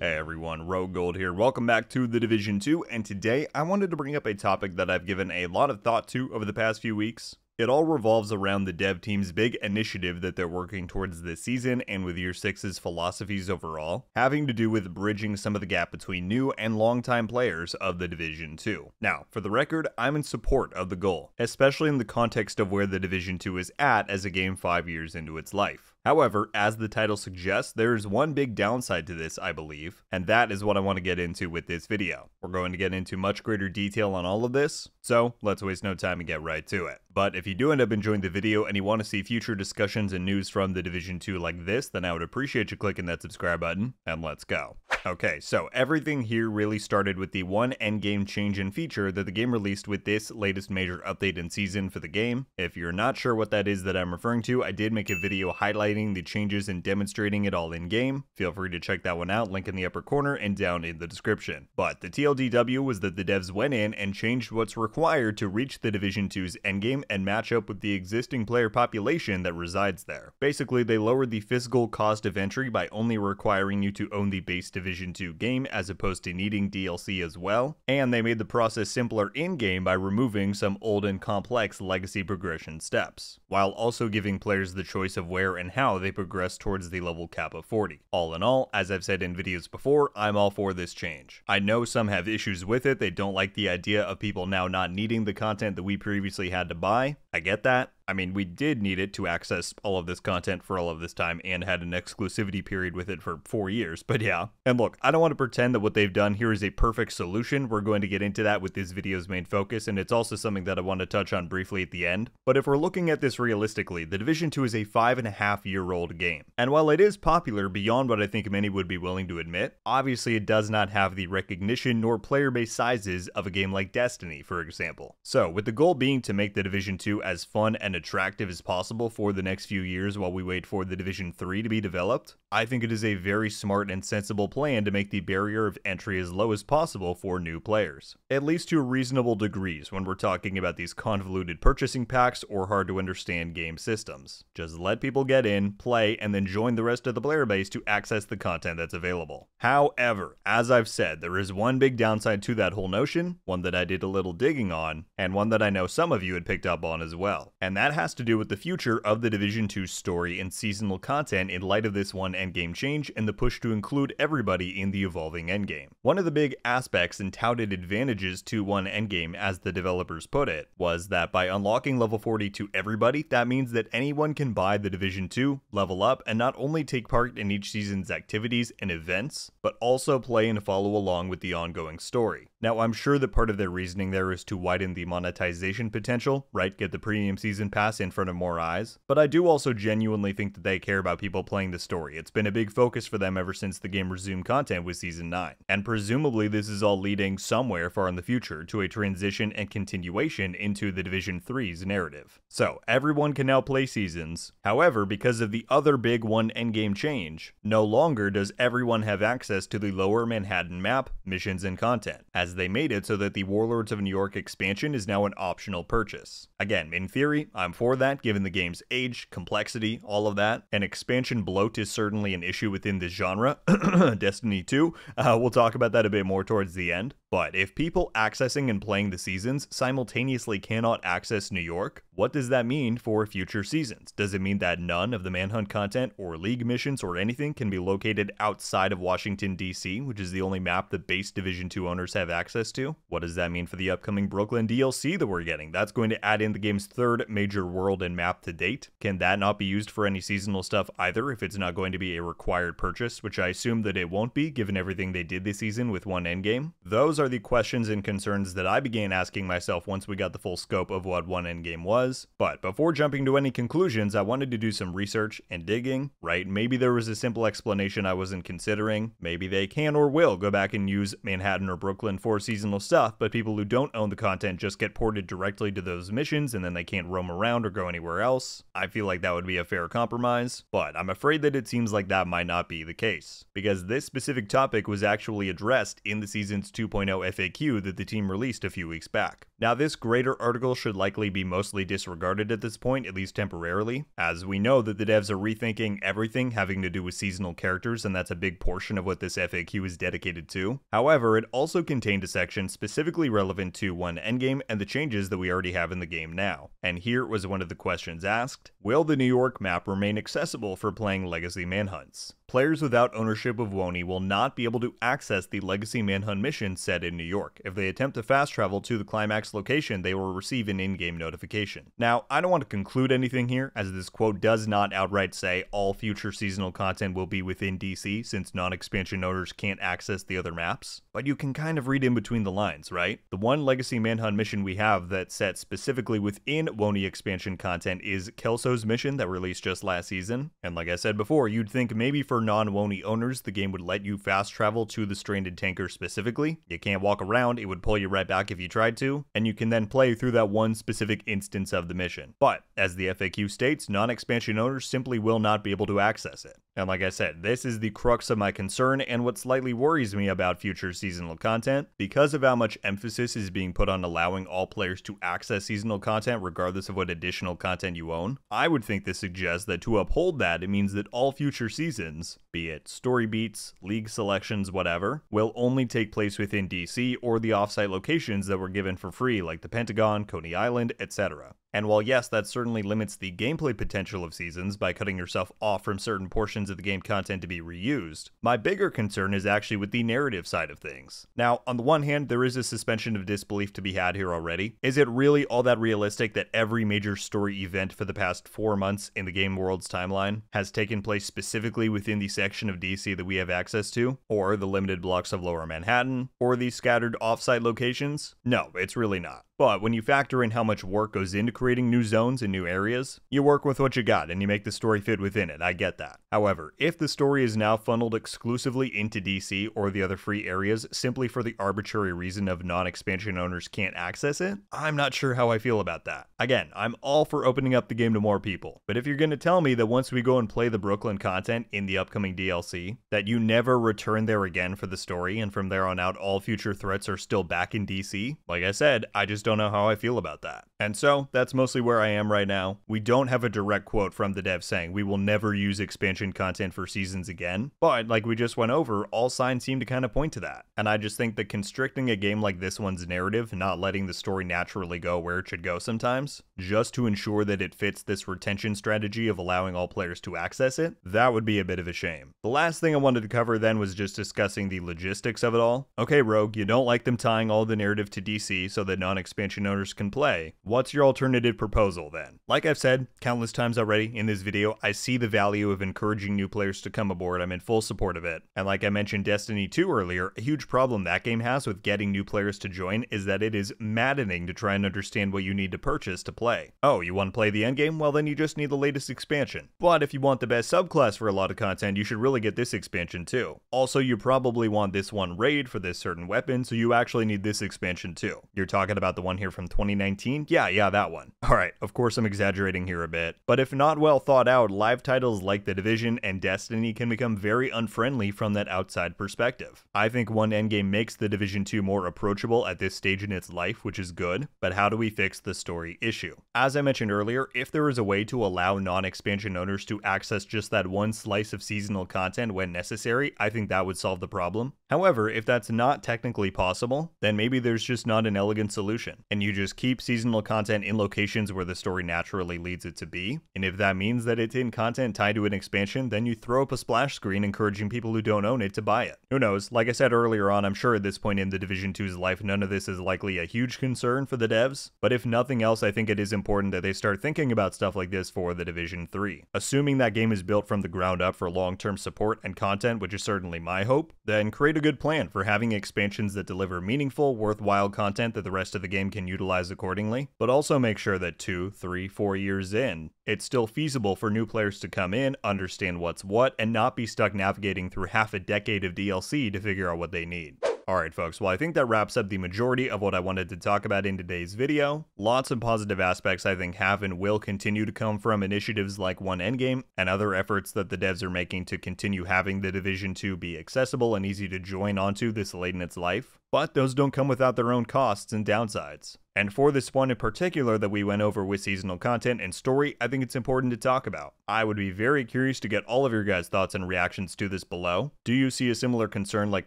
Hey everyone, Rogue Gold here. Welcome back to The Division 2, and today I wanted to bring up a topic that I've given a lot of thought to over the past few weeks. It all revolves around the dev team's big initiative that they're working towards this season and with Year 6's philosophies overall, having to do with bridging some of the gap between new and longtime players of the Division 2. Now, for the record, I'm in support of the goal, especially in the context of where the Division 2 is at as a game 5 years into its life. However, as the title suggests, there is one big downside to this, I believe, and that is what I want to get into with this video. We're going to get into much greater detail on all of this, so let's waste no time and get right to it. But if you do end up enjoying the video and you want to see future discussions and news from the Division 2 like this, then I would appreciate you clicking that subscribe button, and let's go. Okay, so everything here really started with the one endgame change in feature that the game released with this latest major update and season for the game. If you're not sure what that is that I'm referring to, I did make a video highlighting the changes and demonstrating it all in game. Feel free to check that one out, link in the upper corner and down in the description. But the TLDW was that the devs went in and changed what's required to reach the Division 2's endgame and match up with the existing player population that resides there. Basically, they lowered the physical cost of entry by only requiring you to own the base Division Division 2 game as opposed to needing DLC as well, and they made the process simpler in-game by removing some old and complex legacy progression steps, while also giving players the choice of where and how they progress towards the level cap of 40. All in all, as I've said in videos before, I'm all for this change. I know some have issues with it, they don't like the idea of people now not needing the content that we previously had to buy. I get that, I mean, we did need it to access all of this content for all of this time and had an exclusivity period with it for four years, but yeah. And look, I don't want to pretend that what they've done here is a perfect solution. We're going to get into that with this video's main focus, and it's also something that I want to touch on briefly at the end. But if we're looking at this realistically, The Division 2 is a five and a half year old game. And while it is popular beyond what I think many would be willing to admit, obviously it does not have the recognition nor player base sizes of a game like Destiny, for example. So, with the goal being to make The Division 2 as fun and attractive as possible for the next few years while we wait for the Division 3 to be developed, I think it is a very smart and sensible plan to make the barrier of entry as low as possible for new players. At least to reasonable degrees when we're talking about these convoluted purchasing packs or hard to understand game systems. Just let people get in, play, and then join the rest of the player base to access the content that's available. However, as I've said, there is one big downside to that whole notion, one that I did a little digging on, and one that I know some of you had picked up on as well. And that has to do with the future of the Division 2 story and seasonal content in light of this one endgame change and the push to include everybody in the evolving endgame. One of the big aspects and touted advantages to one endgame, as the developers put it, was that by unlocking level 40 to everybody, that means that anyone can buy the Division 2, level up, and not only take part in each season's activities and events, but also play and follow along with the ongoing story. Now, I'm sure that part of their reasoning there is to widen the monetization potential, right? Get the premium season pass in front of more eyes. But I do also genuinely think that they care about people playing the story. It's been a big focus for them ever since the game resumed content with Season 9. And presumably, this is all leading somewhere far in the future to a transition and continuation into the Division 3's narrative. So, everyone can now play Seasons. However, because of the other big one endgame change, no longer does everyone have access to the lower Manhattan map, missions, and content, as they made it so that the Warlords of New York expansion is now an optional purchase. Again, in theory, I'm for that given the game's age, complexity, all of that. An expansion bloat is certainly an issue within this genre. Destiny 2, uh, we'll talk about that a bit more towards the end. But if people accessing and playing the seasons simultaneously cannot access New York, what does that mean for future seasons? Does it mean that none of the Manhunt content or League missions or anything can be located outside of Washington, D.C., which is the only map that base Division 2 owners have access to? What does that mean for the upcoming Brooklyn DLC that we're getting? That's going to add in the game's third major world and map to date. Can that not be used for any seasonal stuff either if it's not going to be a required purchase, which I assume that it won't be given everything they did this season with one endgame? Those are the questions and concerns that I began asking myself once we got the full scope of what one endgame was was. But before jumping to any conclusions, I wanted to do some research and digging, right? Maybe there was a simple explanation I wasn't considering. Maybe they can or will go back and use Manhattan or Brooklyn for seasonal stuff, but people who don't own the content just get ported directly to those missions and then they can't roam around or go anywhere else. I feel like that would be a fair compromise, but I'm afraid that it seems like that might not be the case, because this specific topic was actually addressed in the season's 2.0 FAQ that the team released a few weeks back. Now, this greater article should likely be mostly disregarded at this point, at least temporarily, as we know that the devs are rethinking everything having to do with seasonal characters, and that's a big portion of what this FAQ is dedicated to. However, it also contained a section specifically relevant to 1 Endgame and the changes that we already have in the game now. And here was one of the questions asked Will the New York map remain accessible for playing Legacy Manhunts? Players without ownership of Wony will not be able to access the Legacy Manhunt mission set in New York. If they attempt to fast travel to the climax location, they will receive an in-game notification. Now, I don't want to conclude anything here, as this quote does not outright say all future seasonal content will be within DC, since non-expansion owners can't access the other maps. But you can kind of read in between the lines, right? The one Legacy Manhunt mission we have that's set specifically within Wony expansion content is Kelso's mission that released just last season. And like I said before, you'd think maybe for non-Wony owners, the game would let you fast travel to the stranded tanker specifically. You can't walk around, it would pull you right back if you tried to, and you can then play through that one specific instance of the mission. But, as the FAQ states, non-expansion owners simply will not be able to access it. And like I said, this is the crux of my concern and what slightly worries me about future seasonal content. Because of how much emphasis is being put on allowing all players to access seasonal content regardless of what additional content you own, I would think this suggests that to uphold that, it means that all future seasons, be it story beats, league selections, whatever, will only take place within DC or the offsite locations that were given for free like the Pentagon, Coney Island, etc. And while yes, that certainly limits the gameplay potential of seasons by cutting yourself off from certain portions of the game content to be reused, my bigger concern is actually with the narrative side of things. Now, on the one hand, there is a suspension of disbelief to be had here already. Is it really all that realistic that every major story event for the past four months in the game world's timeline has taken place specifically within the section of DC that we have access to, or the limited blocks of lower Manhattan, or the scattered offsite locations? No, it's really not. But when you factor in how much work goes into creating new zones and new areas, you work with what you got and you make the story fit within it. I get that. However, if the story is now funneled exclusively into DC or the other free areas simply for the arbitrary reason of non expansion owners can't access it, I'm not sure how I feel about that. Again, I'm all for opening up the game to more people, but if you're going to tell me that once we go and play the Brooklyn content in the upcoming DLC, that you never return there again for the story and from there on out all future threats are still back in DC, like I said, I just don't know how I feel about that. And so, that's mostly where I am right now. We don't have a direct quote from the dev saying we will never use expansion content for seasons again, but like we just went over, all signs seem to kind of point to that. And I just think that constricting a game like this one's narrative, not letting the story naturally go where it should go sometimes, just to ensure that it fits this retention strategy of allowing all players to access it, that would be a bit of a shame. The last thing I wanted to cover then was just discussing the logistics of it all. Okay, Rogue, you don't like them tying all the narrative to DC so that non expansion owners can play. What's your alternative proposal then? Like I've said countless times already in this video, I see the value of encouraging new players to come aboard. I'm in full support of it. And like I mentioned Destiny 2 earlier, a huge problem that game has with getting new players to join is that it is maddening to try and understand what you need to purchase to play. Oh, you want to play the endgame? Well, then you just need the latest expansion. But if you want the best subclass for a lot of content, you should really get this expansion too. Also, you probably want this one raid for this certain weapon, so you actually need this expansion too. You're talking about the one here from 2019? Yeah, yeah, that one. Alright, of course I'm exaggerating here a bit, but if not well thought out, live titles like The Division and Destiny can become very unfriendly from that outside perspective. I think one endgame makes The Division 2 more approachable at this stage in its life, which is good, but how do we fix the story issue? As I mentioned earlier, if there is a way to allow non-expansion owners to access just that one slice of seasonal content when necessary, I think that would solve the problem. However, if that's not technically possible, then maybe there's just not an elegant solution, and you just keep seasonal content in locations where the story naturally leads it to be. And if that means that it's in content tied to an expansion, then you throw up a splash screen encouraging people who don't own it to buy it. Who knows? Like I said earlier on, I'm sure at this point in the Division 2's life, none of this is likely a huge concern for the devs, but if nothing else, I think it is important that they start thinking about stuff like this for the Division 3. Assuming that game is built from the ground up for long-term support and content, which is certainly my hope, then create a good plan for having expansions that deliver meaningful, worthwhile content that the rest of the game can utilize accordingly, but also make sure that two, three, four years in, it's still feasible for new players to come in, understand what's what, and not be stuck navigating through half a decade of DLC to figure out what they need. Alright folks, well I think that wraps up the majority of what I wanted to talk about in today's video. Lots of positive aspects I think have and will continue to come from initiatives like One Endgame and other efforts that the devs are making to continue having the Division 2 be accessible and easy to join onto this late in its life. But those don't come without their own costs and downsides. And for this one in particular that we went over with seasonal content and story, I think it's important to talk about. I would be very curious to get all of your guys' thoughts and reactions to this below. Do you see a similar concern like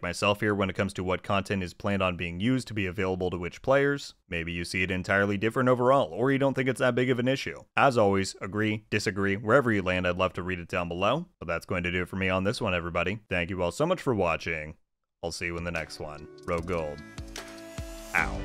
myself here when it comes to what content is planned on being used to be available to which players? Maybe you see it entirely different overall, or you don't think it's that big of an issue. As always, agree, disagree, wherever you land, I'd love to read it down below. But that's going to do it for me on this one, everybody. Thank you all so much for watching. I'll see you in the next one. Rogue Gold. Ow.